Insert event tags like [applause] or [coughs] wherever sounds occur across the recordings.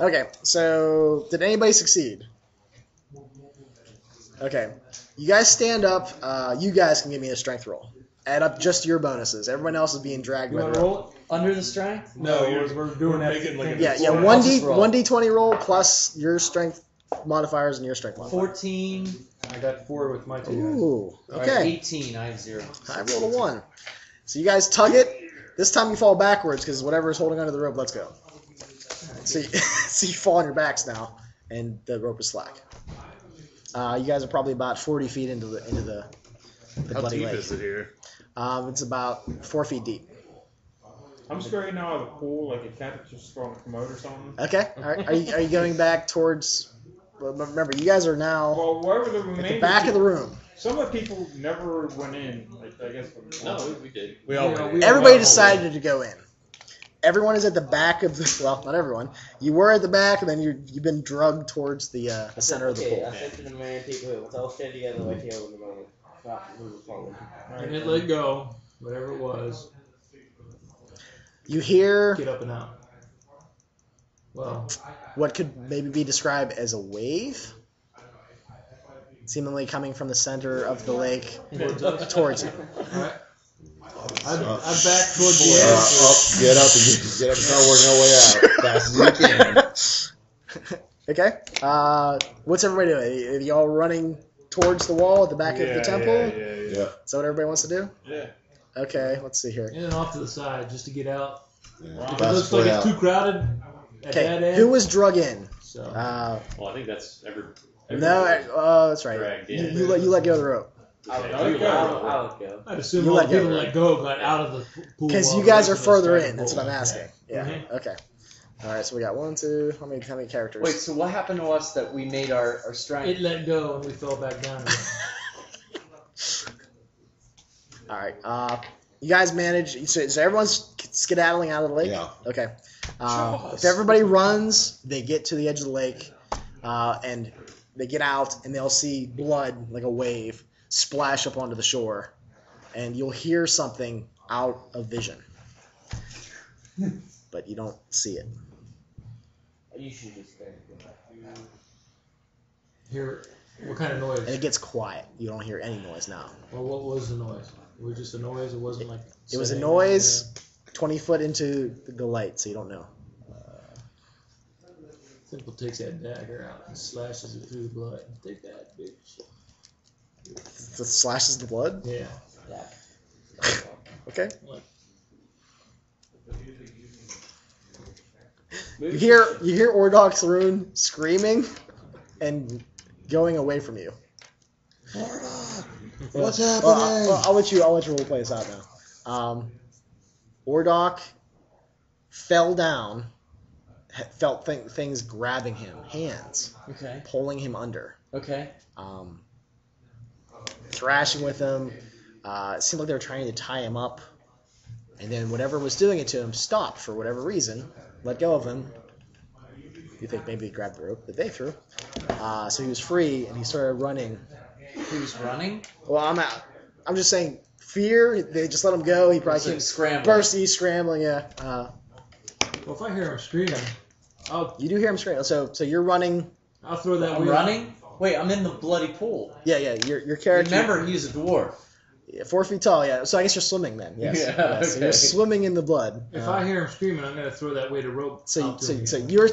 Okay, so did anybody succeed? Okay, you guys stand up. Uh, you guys can give me a strength roll. Add up just your bonuses. Everyone else is being dragged You by want the to rope. roll it? Under the strength? No, No, you're- we're, we're doing we're that. making like a- Yeah, yeah. I'll One just d roll. one d twenty roll plus your strength modifiers and your strength modifier. 14. I got four with my two. Ooh, All right, okay. 18. I have zero. I rolled a one. So you guys tug it. This time you fall backwards because whatever is holding onto the rope, let's go. So you, so you fall on your backs now, and the rope is slack. Uh, you guys are probably about 40 feet into the into the, the How bloody deep lake. is it here? Um, it's about four feet deep. I'm just right now out of the pool, like a cat that's just throwing a commode or something. Okay. All right. Are you, are you going back towards? Remember, you guys are now Well, wherever the at remaining the back of the room. Some of the people never went in. Like I guess. No, we did. We all Yeah, went. we- Everybody Yeah. decided to go in. Everyone is at the back of the. [laughs] Well, not everyone. You were at the back, and then you you've been drugged towards the uh, the center of the okay, pool. I said to the man, people, let's all stand together like here in the moment. Stop moving forward. And it let go, whatever it was, You hear get up and out. Well, what could maybe be described as a wave, seemingly coming from the center of the lake towards you. Alright. I'm, back towards the Uh, up, get up and get, get up and start working our way out fast as you can. Okay. Uh, what's everybody doing? Are y'all running towards the wall at the back of the temple? Yeah, yeah, yeah. Yeah. Is that what everybody wants to do? Yeah. Okay. Let's see here. And then off to the side just to get out. yeah. If it looks like way it's too crowded Okay. end. Who was drug in? so Uh, Well, I think that's every. no. everybody. Oh, that's right. You, you let you let go of the rope I would, I'll go. I would go. I'd assume You all let the go, people right? let go got out of the pool. because you guys are rest of us further in. That's what I'm asking. Yeah. Mhm. Okay. All right. So we got one, two. How many? How many characters? Wait, so what happened to us that we made our, our strength? It let go and we fell back down. [laughs] All right. Uh, you guys manage. So, so everyone's skedaddling out of the lake. Yeah. Okay. Uh, if everybody runs, they get to the edge of the lake, uh, and they get out, and they'll see blood like a wave splash up onto the shore, and you'll hear something out of vision, but you don't see it. You should just stay. Here, what kind of And noise? it gets quiet. You don't hear any noise now. Well, what was the noise? It was just a noise. It wasn't like. It was a noise, twenty foot into the light, so you don't know. Uh, simple takes that dagger out and slashes it through the blood. Take that, bitch. It slashes the blood. Yeah. Okay. What? You hear you hear Ordok's rune screaming and going away from you. What's Well, happening? I'll, well, I'll let you. I'll let you role play this out now. Um, Ordok fell down, felt th- things grabbing him, hands Okay. pulling him under, Okay. um, thrashing with him. Uh, it seemed like they were trying to tie him up, and then whatever was doing it to him stopped for whatever reason, let go of him. You think maybe he grabbed the rope that they threw, uh, so he was free and he started running He was running. well, I'm out. I'm just saying, fear. They just let him go. He probably came scrambling. burst. He's scrambling. Yeah. Uh, Well, if I hear him screaming, I'll you do hear him screaming. So, so you're running. I'll throw that. I'm running. Wait, I'm in the bloody pool. Yeah, yeah. Your your character. Remember, he's a dwarf. yeah, four feet tall. Yeah. So I guess you're swimming then. Yes. Yeah, yes. So okay. you're swimming in the blood. If Uh, I hear him screaming, I'm gonna throw that weighted rope. so, out to so, him. so you're,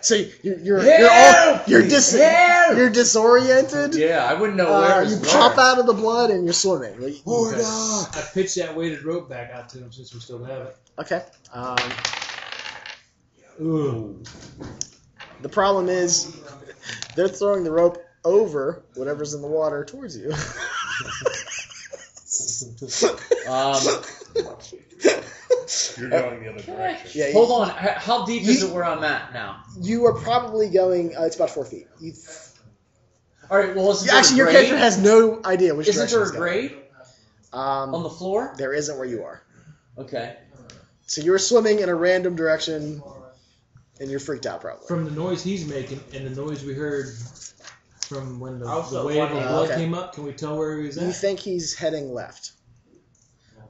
so you're you're you're, all, you're dis Help! you're disoriented. Yeah, I wouldn't know where. Uh, is you where. pop out of the blood and you're swimming. Like, Hordak! I pitch that weighted rope back out to him since we still have it. Okay. Um, Ooh. The problem is they're throwing the rope over whatever's in the water towards you. [laughs] Um, You're going the other direction. Yeah, hold on. H- How deep is You- it where I'm at now? You are probably going. Uh, it's about four feet. You, All right. Well, isn't there actually, a your grade? character has no idea which Isn't direction there it's a going. grade on Um, the floor? there isn't where you are. Okay. So you're swimming in a random direction, and you're freaked out probably. From the noise he's making and the noise we heard from when the, Also, the wave of one- blood okay. came up, can we tell where he was You at? think he's heading left?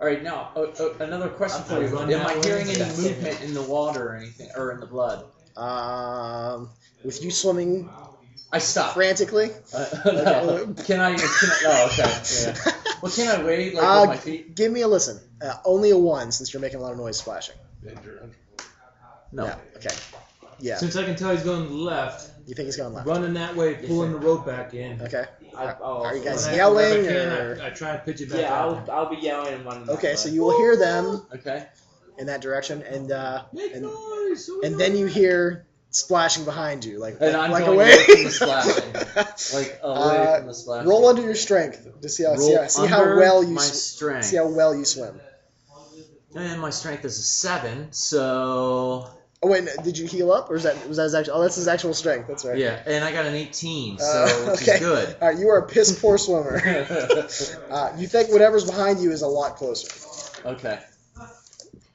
All right. Now, uh, uh, another question I'm for you. gonna run Am I that hearing way. any movement in the water or anything, or in the blood? Um, with you swimming I stop. frantically. Uh, [laughs] no. Can I? Can I? Oh, okay. Yeah. [laughs] Well, can I wait like Uh, with my feet? Give me a listen. Uh, only a one since you're making a lot of noise splashing. No. Yeah. Okay. Yeah. Since I can tell he's going left, You think he's going left? running that way, pulling the rope back in. Okay. I, oh, Are you When guys I- yelling, when I, can, or- I, I try and pitch it back Yeah, out. I'll, I'll be yelling and running. that Okay. way. So you will hear them Okay. in that direction, and uh, Make and, noise! so and then you hear splashing behind you, like And like, I'm like going away. away from the splashing. [laughs] Like away Uh, from the splash. Roll under your strength to see how see, how, see how under well you my sw- strength. see how well you swim. And my strength is a seven, so Oh wait, no, did you heal up, or is that was that his actual? Oh, that's his actual strength. That's right. yeah. And I got an eighteen, so Uh, which okay. is good. All right, you are a piss poor swimmer. [laughs] Uh, you think whatever's behind you is a lot closer. okay.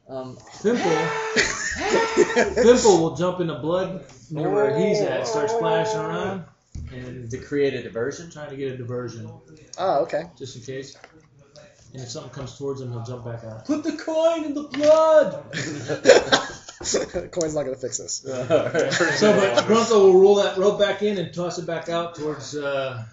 Um, Thimble, Thimble [laughs] will jump in the blood near where he's at, start splashing around, and to create a diversion. trying to get a diversion, Oh, okay. just in case. And if something comes towards him, he'll jump back out. Put the coin in the blood. [laughs] [laughs] Coin's not gonna fix this. [laughs] So, but Bronco will roll that rope back in and toss it back out towards. Uh,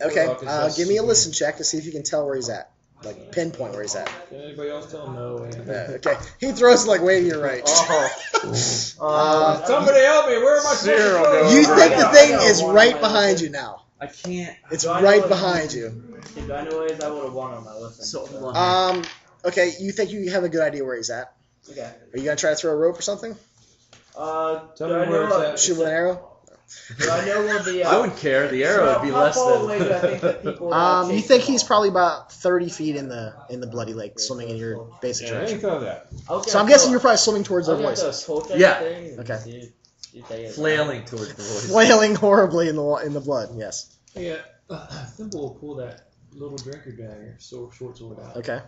Okay, uh, give me a listen check to see if you can tell where he's at, like pinpoint where he's at. can anybody else tell him no? Yeah, okay, he throws like way to your right. Oh. [laughs] Uh, Somebody help me! Where am I supposed to Zero go? you right think the thing got is right behind list. you now? I can't. It's Do I right behind you. If I knew it, I would have won on my listen. So Um, okay, you think you have a good idea where he's at? Okay. Are you gonna try to throw a rope or something? Uh, Tell do me I where know it's at. Shoot with an arrow? Do I know where the? Uh, I wouldn't care. The arrow would be how less far than. away do I think that [laughs] people? are Um, you chasing think them? he's probably about thirty feet in the in the bloody lake, swimming in your basic Yeah, I direction. didn't know that. I was So I'm guessing you're probably swimming towards I their was gonna voices, throw a Yeah. the thing and Okay. see if- see if flailing towards the voice. flailing horribly in the wa- in the blood. Yes. Yeah, uh, Thimble will pull that little drinker dagger, so short sword out Okay.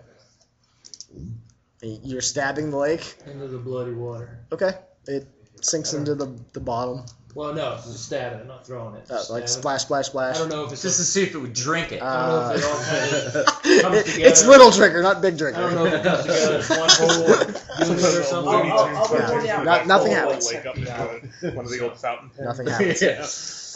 You're stabbing the lake. into the bloody water. Okay. It sinks into the the bottom. Well, no, just stab it, not throwing it. Uh, Just like stab it. splash, splash, I splash. don't know if it's Just to see if it would drink it. I don't know if it all Uh, [laughs] comes it- together. it's little drinker, not big drinker. I don't know if it comes together as one whole [laughs] unit or I'll- I'll- I'll be Yeah. holding out Not- nothing pole, happens. Wake up into one of the old fountain pens. Nothing [laughs] happens. yeah.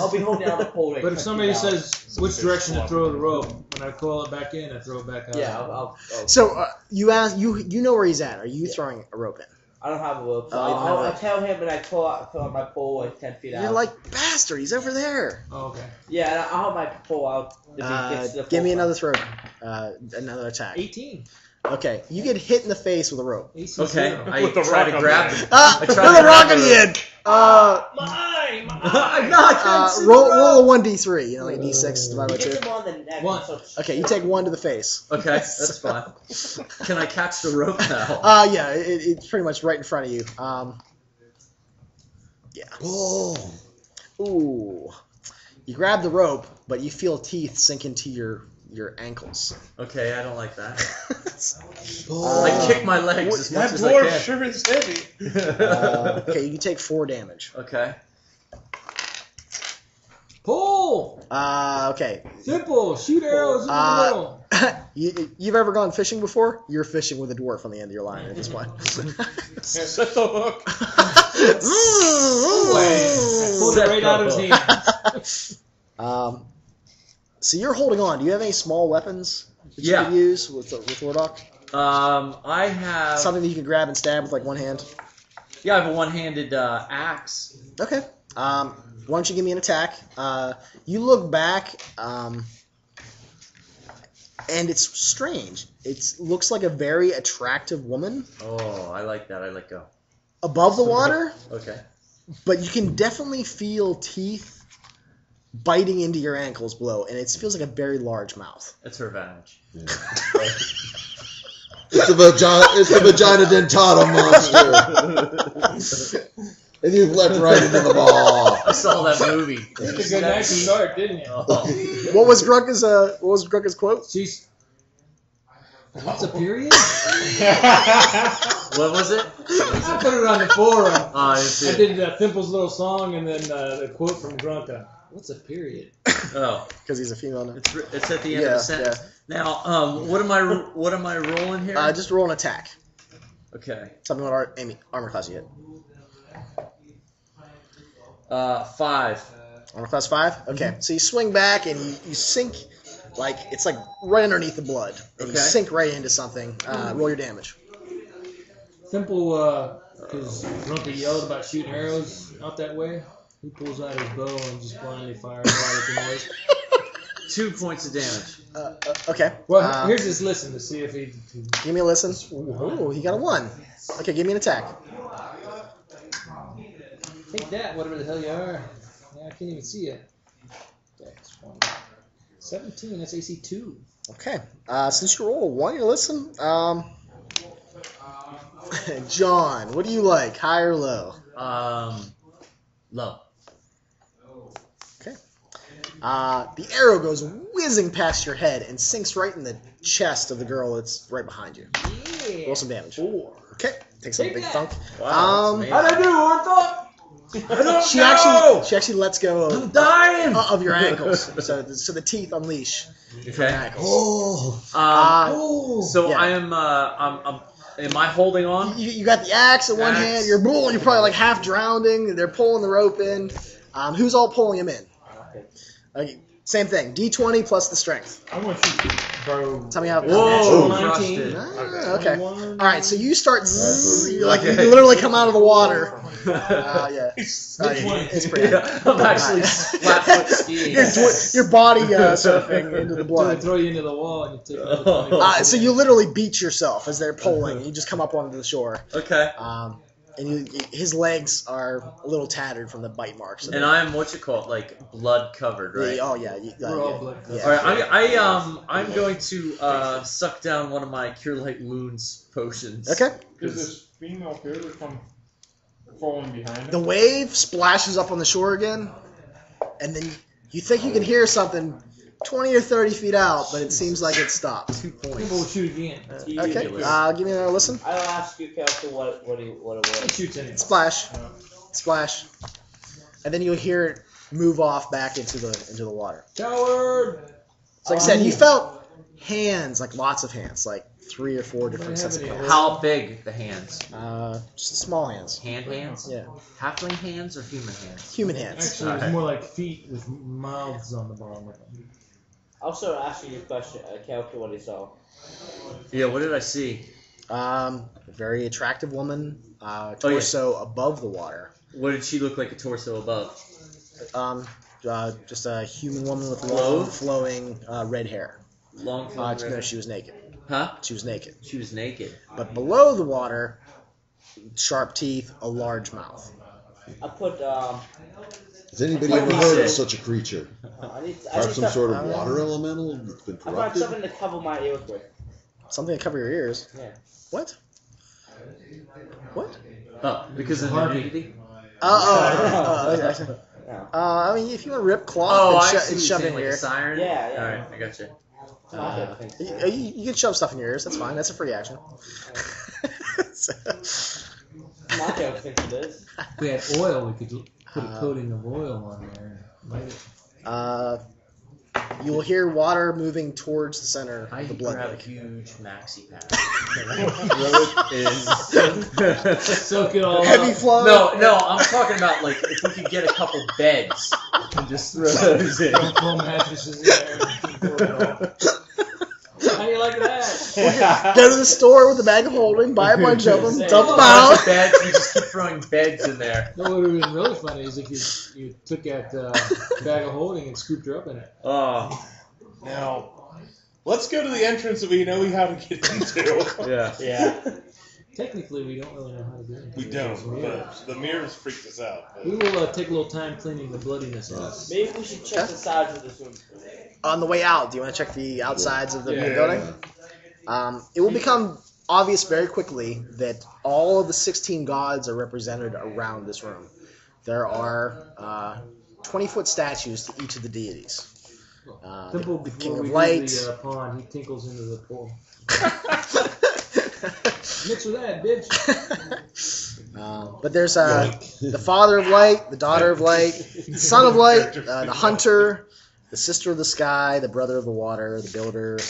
I'll be holding out the pole. But if somebody out. says which direction to throw the rope, when I call it back in, I throw it back out. yeah, I'll, I'll, I'll, So uh, you ask you you know where he's at. Are you throwing a rope in? I don't have a rope. So Oh, you I'll, I'll, tell him when I pull out, pull out my pole like ten feet out. You're like bastard. He's over there. Oh, okay. yeah, and I'll have my pole out. Uh, gets to the give me full another throw. Uh, another attack. 18. Okay, you get hit in the face with a rope. Okay. I try to grab the it. Ah, I with tried a rock on the the end. Uh, My eye, my I'm eye. not. uh, it's roll the roll a one d three. You know, like a d six divided by He gets two. him on the neck. One. So Okay, you take one to the face. Okay, that's fine. Can I catch the rope now? Uh, yeah, it, it's pretty much right in front of you. Um, yeah. Oh. Ooh. You grab the rope, but you feel teeth sink into your your ankles. Okay, I don't like that. Oh. [laughs] I kick my legs as much That as I dwarf can. sure is heavy. Uh, okay, you take four damage. okay. Pull! Uh, okay. Simple. Shoot arrows in the Uh, middle. [laughs] you, you've ever gone fishing before? You're fishing with a dwarf on the end of your line at this point. Yeah, set the hook. [laughs] Pulled it right out of his hand. Um, so you're holding on. Do you have any small weapons that you Yeah. can use with with Wardock? Um, I have. Something that you can grab and stab with like one hand. Yeah, I have a one-handed uh, axe. Okay. Um, why don't you give me an attack? Uh, you look back, um, and it's strange. It looks like a very attractive woman Oh, I like that. I let go. above the [laughs] water, Okay. but you can definitely feel teeth biting into your ankles below, and it feels like a very large mouth. That's her advantage. It's the vagina. It's the vagina dentata monster. and you've leapt right into the ball. I saw that movie. Took a good night to start, didn't you? Oh. What was Grunka's uh, What was Grunka's quote? She's. What's a period? What was it? I put it on the forum. Oh, I see I it. did uh, Thimble's little song and then uh, the quote from Grunka. What's a period? [laughs] Oh, Because he's a female. Now. it's, it's at the end Yeah, of the sentence. Yeah. Now, um, what am I [laughs] what am I rolling here? Uh, just roll an attack. okay. Something what ar- Amy, armor class you hit. Uh, five. Armor class five. Okay, so you swing back and you, you sink, like it's like right underneath the blood, and you sink right into something. Uh, roll your damage. Simple, because Grumpy yelled about shooting arrows out that way. He pulls out his bow and just blindly fires right at the noise. [laughs] Two points of damage. Uh, uh, okay. Well, Uh, here's his listen to see if he. give me a listen. Oh, he got a one. Okay, give me an attack. Take that, whatever the hell you are. Yeah, I can't even see it. Dex one. 17, that's AC 2. Okay. Uh, since you roll a one, you listen. Um, [laughs] John, what do you like, high or low? Um, low. Uh, the arrow goes whizzing past your head and sinks right in the chest of the girl that's right behind you. Yeah. Roll some damage. Okay, take some Take big that. thunk. Wow, Um, that's How'd I do, Ortho? [laughs] I don't She actually, she actually lets go I'm of, dying. of your [laughs] ankles, so the, so the teeth unleash from your Okay. ankles. Oh. Um, Uh, so yeah. I am. Uh, I'm, I'm. Am I holding on? you, you got the axe in one Axe. hand. You're bull. You're probably like half drowning. They're pulling the rope in. Um, who's all pulling him in? Okay. Okay, same thing. D20 plus the strength. I'm gonna shoot bro. Tell me how. Whoa! Natural 19. Ah, okay. All right, so you start. zzz, you like you literally come out of the water. Uh, [laughs] yeah. Uh, Which one? it's pretty. [laughs] Yeah, I'm actually flat foot skiing. your, tw- your body uh, surfing into the So they blood. throw you into the wall and you take. [laughs] Uh, so you literally beat yourself as they're pulling. You just come up onto the shore, Okay. um, and you, his legs are a little tattered from the bite marks. And I am what you call it, like blood covered, right? Yeah, oh yeah, you, uh, We're all yeah, blood yeah. All right, I, I um I'm going to uh, suck down one of my cure light wounds potions. Okay. Is this female character come falling behind The wave splashes up on the shore again, and then you think you can hear something 20 or 30 feet out, but it seems like it stopped. Two points. People will shoot again. Okay, uh, give me another listen. I'll ask you, Kelso, what what he, what it He was. shoots anyway. Splash, splash, and then you'll hear it move off back into the into the water. Coward! So like I said, you felt hands, like lots of hands, like three or four different sets of hands. How big the hands? Uh, just small hands. Hand hands? Yeah, Halfling hands or human hands? human hands. Actually, it's more like feet with mouths on the bottom of them. Also, asking you a question, uh, Kelso, what he saw. Yeah. What did I see? Um, a very attractive woman, uh, Oh, yeah. torso above the water. What did she look like a torso above? Um, uh, just a human woman with long, Clothed? flowing uh, red hair. Long Uh, flowing no, red- she was naked. Huh? She was naked. She was naked. But below the water, sharp teeth, a large mouth. I put um. Has anybody Like ever he heard said. of such a creature? [laughs] I need. I Perhaps need some sort of uh, water elemental that's been I brought corrupted? something to cover my ears with. Something to cover your ears. Yeah. What? What? Oh, because of the Harpy. nudity? [laughs] Oh, oh, oh, okay. Yeah. Uh, I mean, if you want to rip cloth Oh, and, see sho- what and you're shove saying, in like your a ear, siren? Yeah, yeah. Alright, I got you. Uh, you, you, you can shove stuff in your ears. That's fine. That's a free action. [laughs] So- my joke thinks it is. If we had oil, we could l- put a Uh, coating of oil on there. light it. uh, you will hear water moving towards the center I of the blood grab a lake. huge maxi pad. Throw it in. Soak it all Heavy up. flow. No, no, I'm talking about like if we could get a couple beds and just throw those in. Throw foam mattresses in there. and throw it all. How do you like that? [laughs] Go to the store with a bag of holding, buy a bunch of them, dump them A bunch of out. beds, we just keep throwing beds in there. No, What would have been really funny is if you you took that uh, bag of holding and scooped her up in it. Oh, Now, let's go to the entrance that we know we how [laughs] to get into. yeah. Yeah. Technically, we don't really know how to do it. we don't, but the mirrors freaked us out. We will uh, take a little time cleaning the bloodiness off. Maybe we should check the sides of this room. On the way out, do you want to check the outsides of the Yeah. building? Um, it will become obvious very quickly that all of the 16 gods are represented around this room. There are 20 foot statues to each of the deities. Uh, the, Simple the King of Light. the uh, pond, he tinkles into the pool. [laughs] Mix with that, bitch. [laughs] Uh, but there's uh, the Father of Light, the Daughter of Light, the Son of Light, uh, the Hunter, the Sister of the Sky, the Brother of the Water, the Builder,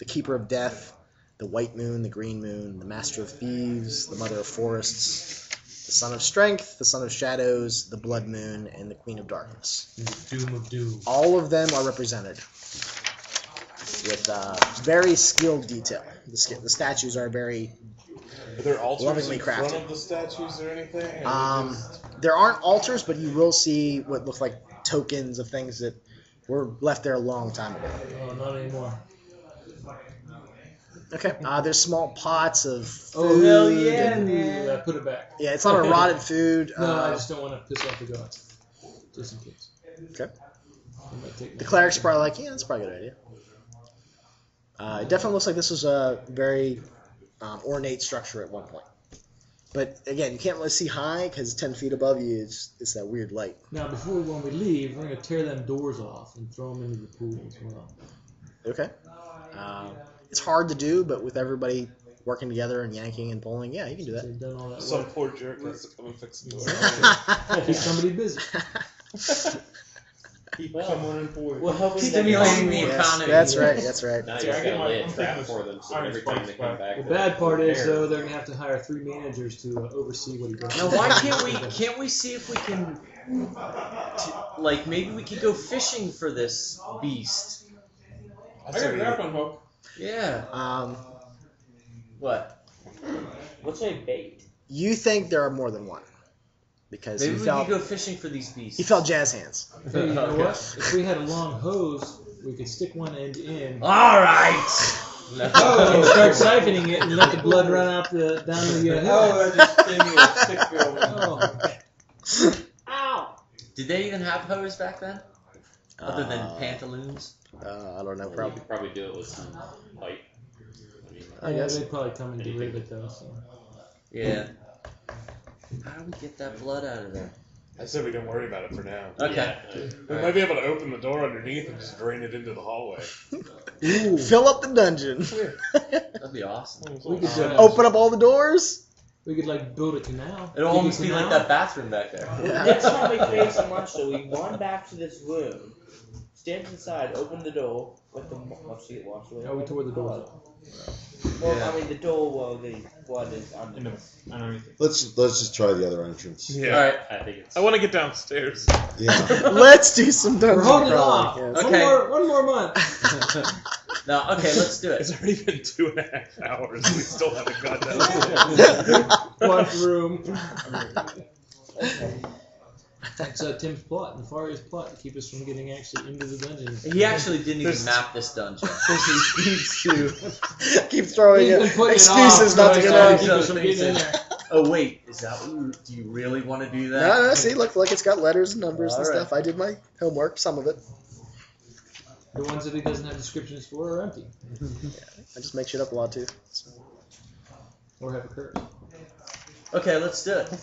the Keeper of Death, the White Moon, the Green Moon, the Master of Thieves, the Mother of Forests, the Son of Strength, the Son of Shadows, the Blood Moon, and the Queen of Darkness. Doom of Doom. All of them are represented with uh, very skilled detail. The, sk- the statues are very. Are there altars Lovingly in front of the statues or anything? Or are they Um, just- there aren't altars, but you will see what look like tokens of things that were left there a long time ago. Oh, not anymore. Okay. Uh, there's small pots of food. Oh, hell yeah, and- man. I put it back. Yeah, it's not a rotted [laughs] food. No, I Uh, just don't want to piss off the gods. Just in case. Okay. They might take The my- cleric's probably like, yeah, that's probably a good idea. Uh, it definitely looks like this was a very um, ornate structure at one point. But again, you can't really see high because 10 feet above you, it's, it's that weird light. Now, before when we leave, we're gonna tear them doors off and throw them into the pool as well. Okay. Um, it's hard to do, but with everybody working together and yanking and pulling, yeah, you can do that. They've done all that Some work. poor jerk has to come and fix the door. [laughs] Keep somebody busy. [laughs] Keep Well, someone employed. Well, helping them Stimulating the out. Yes, that's right, that's right. Now See, you I just get gotta my- lay a I'm trap for them so every time they come back. back. The bad part is, though, they're gonna have to hire three managers to uh, oversee what he does. Now, why can't we? Can't we see if we can, t- like, maybe we could go fishing for this beast? I got a grappling hook. Yeah. Um, What? What's my bait? you think there are more than one. Because Maybe you we felt, could go fishing for these beasts. you felt jazz hands. [laughs] Hey, you know what? If we had a long hose, we could stick one end in. All right. [laughs] and start siphoning it and let the blood run out the down the uh, hill. Oh, I just gave me a stick bill. [laughs] Oh, Ow! Did they even have hose back then, other than Uh, pantaloons? Uh, I don't know, probably. could probably do it with some pipe. I mean, I yeah, guess. they'd probably come and get rid of it though. So. Yeah. How do we get that blood out of there? I said we don't worry about it for now. Okay. yeah, We Alright. might be able to open the door underneath and just drain it into the hallway. Fill up the dungeon. That'd be awesome. We could uh, Open up all the doors. we could like build a canal. It'll Dig a almost be like that bathroom back there. Yeah. Next time we face some lunch, though, we run back to this room, stand inside, open the door, let the oh, watch it wash away. Oh, we tore the doors off. Well, Yeah. I mean, the door where the blood is under. In the, underneath it. Let's let's just try the other entrance. Yeah. All right. I think it's. I want to get downstairs. Yeah. [laughs] Let's do some dungeon We're holding crawling. off. yes. Okay. One more, one more month. [laughs] no. Okay. Let's do it. It's already been two and a half hours. We still haven't got [laughs] downstairs. One room. [laughs] That's uh, Tim's plot, Nefarious plot, to keep us from getting actually into the dungeon. He actually didn't even There's- map this dungeon. he needs to. Keep throwing He's it. been putting it excuses off, not to so get he's out. trying to keep us from getting in there. [laughs] Oh wait, is that what you, do you really want to do that? No, no, see, look, like it's got letters and numbers and All right. stuff. I did my homework, some of it. The ones that he doesn't have descriptions for are empty, [laughs] I just make shit up a lot too. or have a curse. Okay, let's do it. [laughs]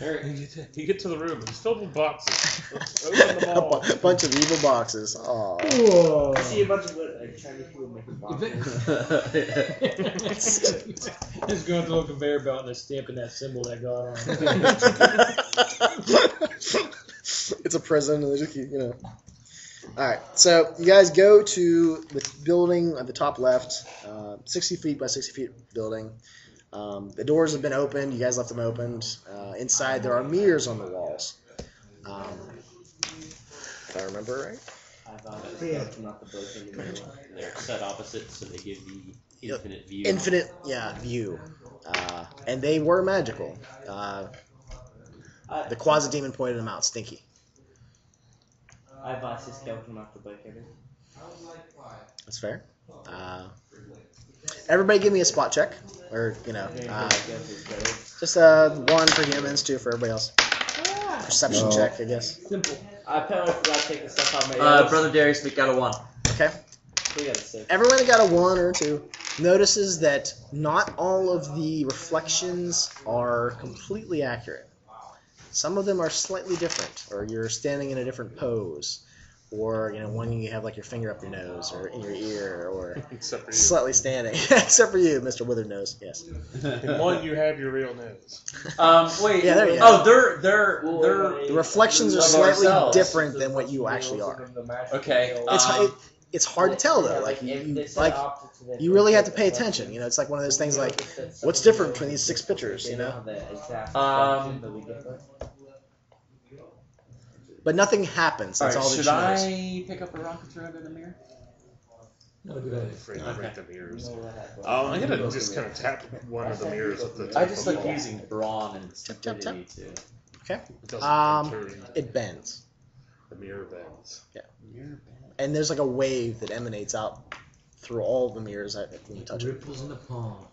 You get to- you get to the room. It's filled with boxes. [laughs] Open them A all. bu- bunch of evil boxes. Aw. Whoa. I see a bunch of like, Chinese people making boxes. [laughs] Just going through a conveyor belt and they're stamping that symbol that got on. it's a prison, and they just keep, you know. All right, so you guys go to the building at the top left, uh, 60 feet by 60 feet building. Um, the doors have been opened. You guys left them opened. Uh, inside, there are mirrors on the walls. Um, if I remember right. I've uh, skeleton not the book anymore. They're set opposite, so they give the infinite view. Infinite, yeah, view. Uh, and they were magical. Uh, the quasi demon pointed them out. Stinky. I advise the skeleton not to break everything. That's fair. Uh, everybody, give me a spot check, or you know, uh, just uh, one for humans, two for everybody else. Perception No. check, I guess. Simple. I apparently forgot to take the stuff out of my Uh, brother Darius, we got a one. Okay. We got six. Everyone that got a one or a two notices that not all of the reflections are completely accurate. Some of them are slightly different, or you're standing in a different pose, or you know, one you have like your finger up your nose or in your ear, or [laughs] Except for you. slightly standing, [laughs] except for you, Mr. Withered Nose. Yes. In [laughs] one, you have your real nose. Um, wait. Yeah, there you go. oh, they're they're they're The reflections are slightly ourselves. different than what you actually are. okay. It's um, it, it's hard to tell though. Like you, you like opposite to the you really have to pay attention. You know, it's like one of those things like have to set what's different between these six pitchers, they you know? have the exact Um, selection that we get there. But nothing happens. That's all, Alright, that should she knows. I pick up a rocket throw under the mirror? Not a good idea. Afraid to break the mirrors. No. Um, I'm gonna just kind of tap one of the mirrors with the. Top I just like football. using brawn and Tap, tap, tap. stupidity too. Okay. It doesn't Um, It bends, the mirror bends. Yeah. and there's like a wave that emanates out through all the mirrors I- when you touch it. Ripples in the palm.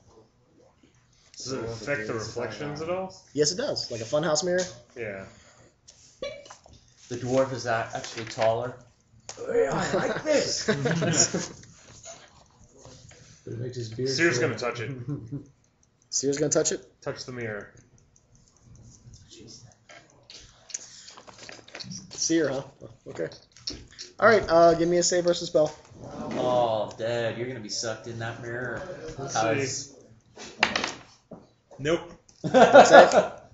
Does it affect the reflections at all? Yes, it does. Like a funhouse mirror. Yeah. The dwarf is a- actually taller. Hey, I like this. [laughs] But it makes his beard. Sear's short. gonna touch it. [laughs] Seer's gonna touch it. Touch the mirror. Seer, huh? Okay. All right. Uh, give me a save versus spell. oh, Dad, you're gonna be sucked in that mirror. Let's Cause Nope. [laughs]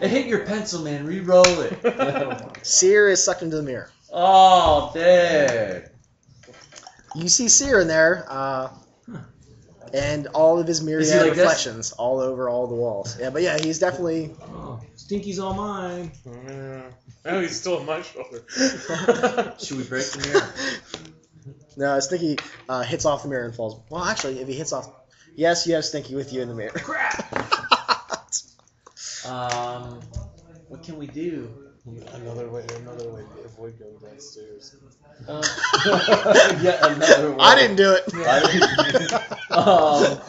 it hit your pencil, man. Re-roll it. [laughs] Seer is sucked into the mirror. oh, Dad. You see Seer in there, uh, and all of his myriad Is he like this? reflections all over all the walls. Yeah, but yeah, he's definitely. Oh, Stinky's all mine. Yeah. Oh, he's still on my shoulder. [laughs] Should we break the mirror? [laughs] No, Stinky uh, hits off the mirror and falls. Well, actually, if he hits off, yes, you have Stinky with you in the mirror. Um, what can we do? another way, another way to avoid going downstairs. Uh, [laughs] yet another one. [laughs] I didn't do it. [laughs] um,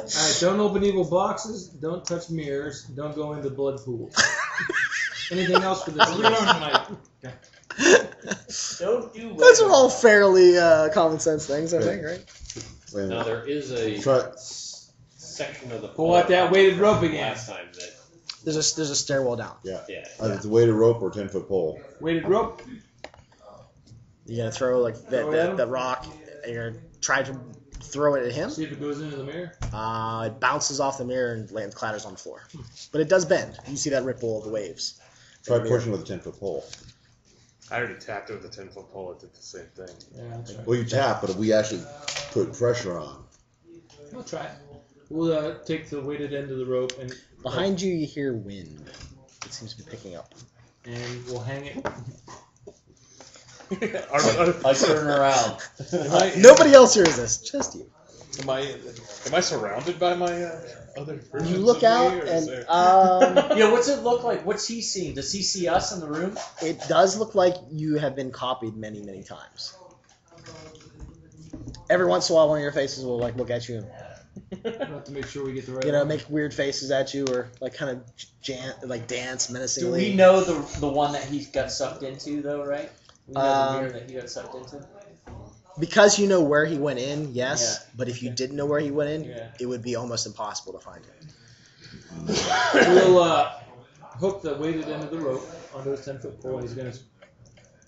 Alright, don't open evil boxes. Don't touch mirrors. Don't go into blood pools. Anything else for this? Don't do Those are all fairly uh, common sense things, I think, right? Wait a Now minute. there is a Try- section of the Pull out that weighted rope again. last time that There's a there's a stairwell down. Yeah. yeah. Either it's a weighted rope or ten foot pole. Weighted rope. You gotta throw like that, Throw it at that, rock. And you're gonna try to throw it at him. See if it goes into the mirror. Uh, it bounces off the mirror and lands clatters on the floor. But it does bend. You see that ripple of the waves. Try the pushing with a ten foot pole. I already tapped it with a ten foot pole. It did the same thing. Yeah, I'll try. Well, you tap, but if we actually put pressure on, I'll try it. We'll uh, take the weighted end of the rope and Behind you, you hear wind. It seems to be picking up. and we'll hang it. [laughs] Are- are- I turn around. am, I, Nobody else hears this, just you. am I am I surrounded by my uh, other versions You look of me, out, or is and there- um, [laughs] yeah, what's it look like? What's he seeing? Does he see us in the room? it does look like you have been copied many, many times. Every once in a while, one of your faces will like look at you and We'll have to make sure we get the right. you know one. make weird faces at you or like kind of jan- like dance menacingly. Do menacingly. we know the the one that he got sucked into though, right? We know Um, the mirror that he got sucked into. Because you know where he went in, yes. But if you didn't know where he went in, Yeah. it would be almost impossible to find him. [coughs] We'll uh, hook the weighted end of the rope onto his ten foot pole. He's gonna.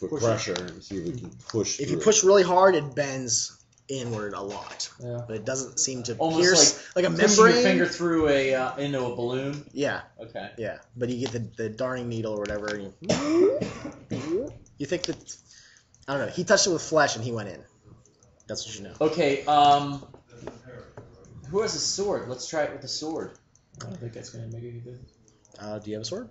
put Push it. pressure and see if we can push. If you through. push really hard, it bends inward a lot, Yeah. but it doesn't seem to Almost pierce like, a membrane. your finger through a uh, into a balloon. Yeah, Okay. yeah. But you get the, the darning needle or whatever, and you, you think that I don't know. He touched it with flesh, and he went in. That's what you know. Okay. Um. Who has a sword? Let's try it with a sword. I don't think that's gonna make any difference. Uh, do you have a sword?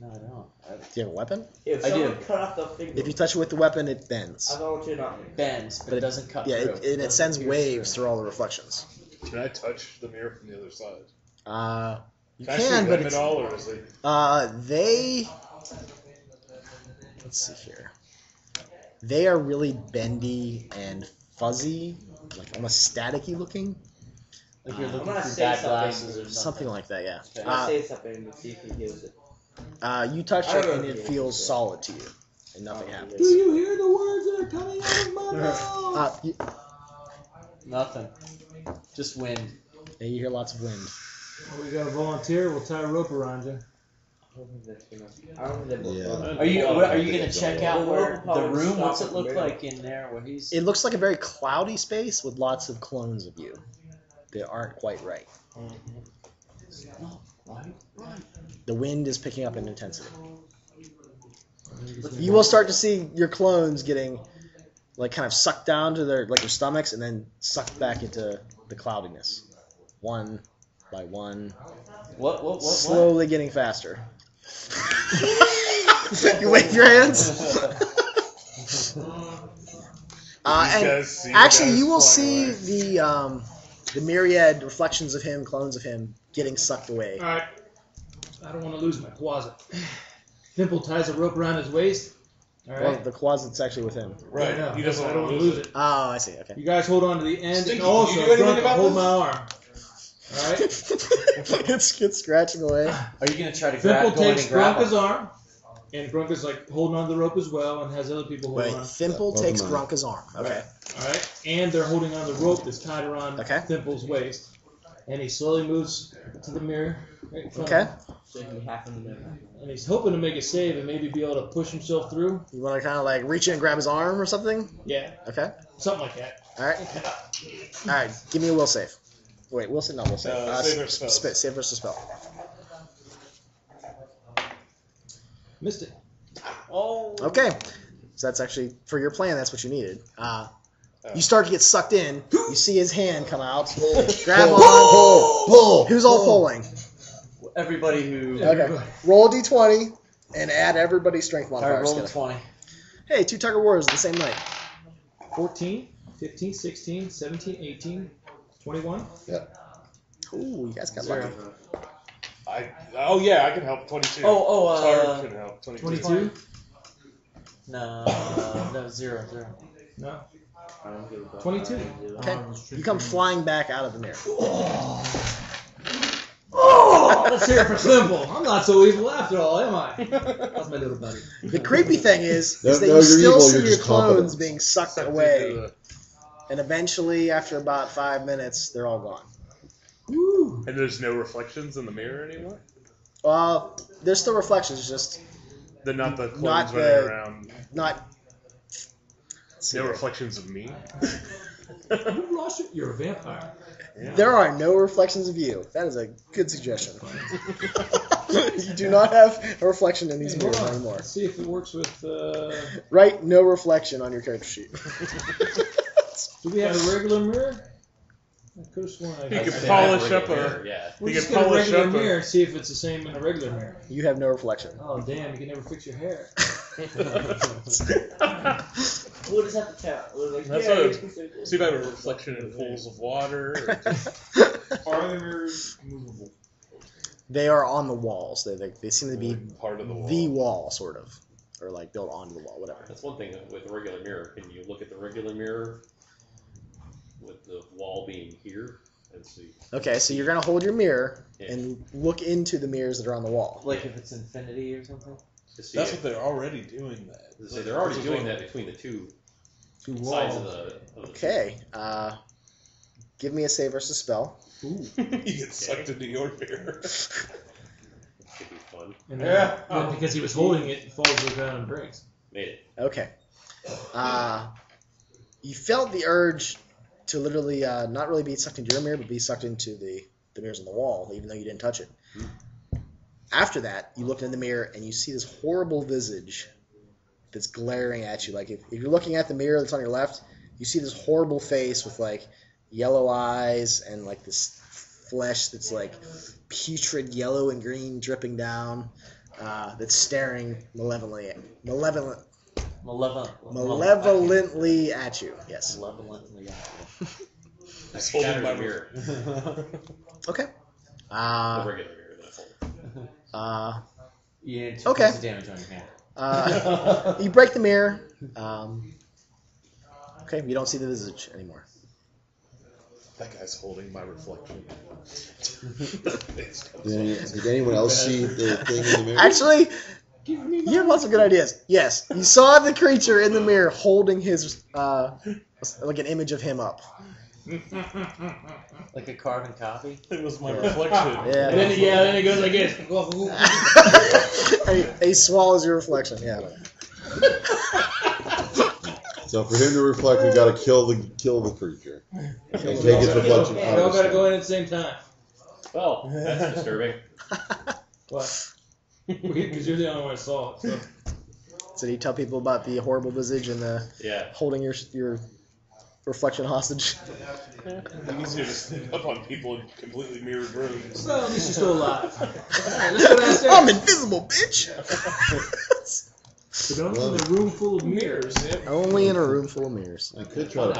No, I don't. I, Do you have a weapon? If I someone do. cut off the finger, If you touch it with the weapon, it bends. I thought you not. it bends, but, But it it- doesn't cut Yeah, through. it, and it sends waves through all the reflections. Can I touch the mirror from the other side? Uh, you Can, I can, but them it's at all, or is it? Uh, they. Let's see here. They are really bendy and fuzzy, like almost staticky looking. Like you're Uh, looking I'm gonna through say bad something. glasses or something. Something like that, yeah. Okay. I'm gonna Uh, say something and see if he hears it. Uh, you touch it and it feels it. solid to you, and nothing Oh, happens. Do you hear the words that are coming out of my [laughs] mouth? Uh, you, Nothing. Just wind. and you hear lots of wind. Well, we got a volunteer. We'll tie a rope around you. I don't think that's gonna. I don't think that. Yeah. Are you what, are you gonna check out where the room? What's it look like in there? Where he's It looks like a very cloudy space with lots of clones of you. They aren't quite right. Right? The wind is picking up in intensity. You will start to see your clones getting like kind of sucked down to their like their stomachs and then sucked back into the cloudiness, one by one, What? What? What? what? slowly getting faster. [laughs] you wave your hands. [laughs] Uh, and guys see the actually, you will see the um, the myriad reflections of him, clones of him, getting sucked away. All right. I don't want to lose my closet. [sighs] Thimble ties a rope around his waist. All Well, the closet's actually with him. I Right. know. He doesn't I don't want to lose lose it. it. Oh, I see. Okay. You guys hold on to the end, Stinky, and also you do anything about hold this? my arm. All right. [laughs] it's, it's scratching away. [sighs] Are you gonna try to grab, Thimble go in takes and grab Grunka's him? arm, and Grunka's like holding on to the rope as well, and has other people holding Wait, on. Thimble Yeah, takes both of mine. Grunka's arm. Okay. All right, and they're holding on the rope that's tied around Okay. Thimble's waist, and he slowly moves to the mirror right in front Okay. of him, So he happened to know. and he's hoping to make a save and maybe be able to push himself through. You want to kind of like reach in and grab his arm or something? Yeah, Okay. something like that. All right. All right. Give me a will save. Wait, will save? Not will save. Uh, Uh, save s- or spell. sp- save versus spell. Missed it. Oh. Okay. So that's actually for your plan. That's what you needed. Uh, you start to get sucked in. You see his hand come out. Grab pull, on. pull, pull. Who's all pulling? Everybody who. Okay. Roll a d20 and add everybody's strength modifier. All right, modifiers. roll a twenty. Hey, two Tugger Wars the same night. 14, 15, 16, 17, 18, 21. Ooh, you guys got Zero. lucky. I, oh yeah, I can help. Twenty-two. Oh, oh, Tar uh, can help. Twenty-two. 22? no, no, zero, zero. No. I don't give a fuck. 22. Okay. Uh, you come flying back out of the mirror. [laughs] Oh, let's hear it for Simple. I'm not so evil after all, am I? [laughs] That's my little buddy. The creepy thing is, No, is that no, you still evil, see your clones confident. being sucked Sucked away, and eventually, after about five minutes, they're all gone. Woo. And there's no reflections in the mirror anymore. Well, there's still reflections, just They're not the clones Not running the- around. not. Let's see No here. reflections of me. You lost it. You're a vampire. There are no reflections of you. That is a good suggestion. [laughs] you do not have a reflection in these Hey, mirrors anymore. Let's see if it works with. Uh, Write no reflection on your character sheet. [laughs] do we have a regular mirror? I could have sworn I You could polish up regular, a- Yeah. We'll you just could get a polish regular up a- mirror and see if it's the same in a regular mirror. you have no reflection. Oh damn! You can never fix your hair. [laughs] We'll just have to chat. We're like, That's yeah, what- it's so. See if I have a reflection in pools of water. or- Are the mirrors movable? They are on the walls. They, they, they seem to be part of the wall. the wall, sort of. Or like built onto the wall, whatever. That's one thing with a regular mirror. Can you look at the regular mirror with the wall being here and see? Okay, so you're going to hold your mirror Yeah. and look into the mirrors that are on the wall. Like if it's infinity or something. To see That's if, what they're already doing. That. to say they're already doing that between the two Two sides walls. of the. Of the Okay, uh, give me a save versus spell. Ooh. [laughs] you get sucked into your mirror. [laughs] Could be fun. And then, Yeah. then because he was holding it, it falls to the ground and breaks. Made it. Okay. Uh, you felt the urge to literally uh, not really be sucked into your mirror, but be sucked into the, the mirrors on the wall, even though you didn't touch it. After that, you look in the mirror and you see this horrible visage that's glaring at you. Like if, if you're looking at the mirror that's on your left, you see this horrible face with like yellow eyes and like this flesh that's like putrid yellow and green dripping down. Uh, that's staring malevolently, malevolent, Malevolent. malevolently at you. Yes. Malevolently. Just holding Shatter my mirror. [laughs] Okay. The Uh, regular mirror. That's all. Uh, You did two Okay. points of damage on your hand. uh, [laughs] you break the mirror. Um, okay, you don't see the visage anymore. That guy's holding my reflection. [laughs] [laughs] Did, did anyone else see the thing in the mirror? Actually, you have lots of good ideas. Yes, you saw the creature in the mirror holding his, uh, like an image of him up. Like a carbon copy. it was my reflection. [laughs] Yeah. And then, yeah, then it goes like this. [laughs] he, he swallows your reflection. Yeah. [laughs] So for him to reflect, we got to kill the kill the creature and take his reflection We all of gotta go in at the same time. Well, that's disturbing. What? Because you're the only one that saw it. So. So you tell people about the horrible visage and the Yeah. holding your your reflection hostage. Easier to sneak up on people in completely mirrored rooms. Well, at least you're still alive. Alright, let's go downstairs. I'm invisible, bitch. But only in a room full of mirrors. Only in a room full of mirrors. I could try to